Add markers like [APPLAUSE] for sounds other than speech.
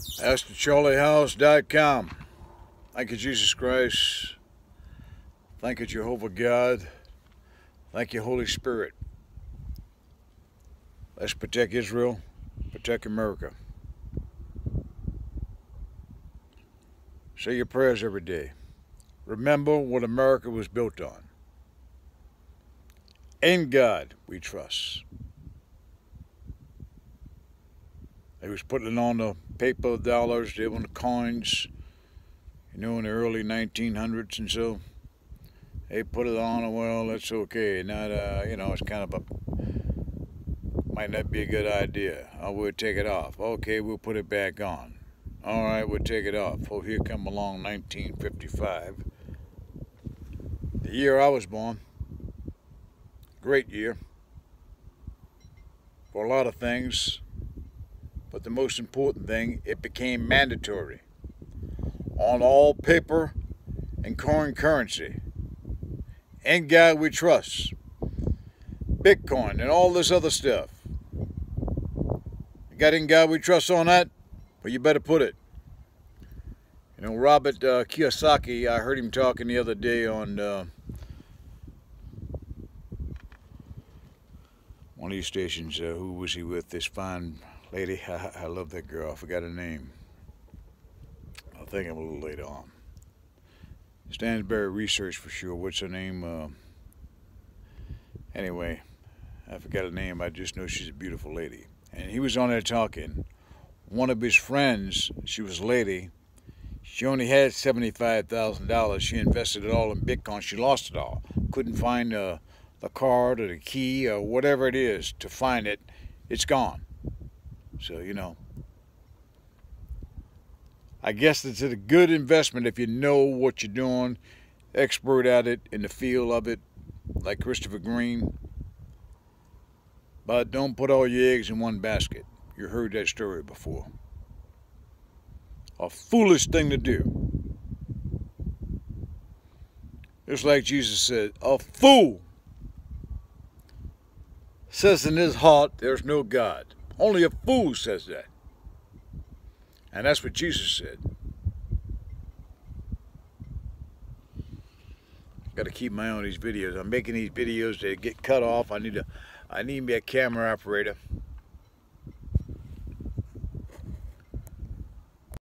AskTheCharlieHouse.com. Thank you, Jesus Christ. Thank you, Jehovah God. Thank you, Holy Spirit. Let's protect Israel, protect America. Say your prayers every day. Remember what America was built on. In God we trust. They was putting it on the paper dollars, they the coins, you know, in the early 1900s and so. They put it on, well, that's okay. Not, uh, you know, it's kind of a, might not be a good idea. Oh, we'll take it off. Okay, we'll put it back on. All right, we'll take it off. Oh, here come along 1955. The year I was born. Great year. For a lot of things. But the most important thing, it became mandatory on all paper and coin currency. In God we trust. Bitcoin and all this other stuff. Got in God we trust on that? Well, you better put it. You know, Robert uh, Kiyosaki, I heard him talking the other day on uh, one of these stations. Uh, who was he with? This fine lady. [LAUGHS] I, I love that girl. I forgot her name. I'll think of a little later on. Stansberry Research for sure. What's her name? Uh, anyway, I forgot her name. I just know she's a beautiful lady. And he was on there talking. One of his friends, she was a lady, she only had $75,000. She invested it all in Bitcoin. She lost it all. Couldn't find uh, the card or the key or whatever it is to find it. It's gone. So, you know, I guess it's a good investment if you know what you're doing, expert at it, in the field of it, like Christopher Green. But don't put all your eggs in one basket. You heard that story before. A foolish thing to do. Just like Jesus said, a fool says in his heart, there's no God. Only a fool says that. And that's what Jesus said. Got to keep my eye on these videos. I'm making these videos. They get cut off. I need to. I need me a camera operator.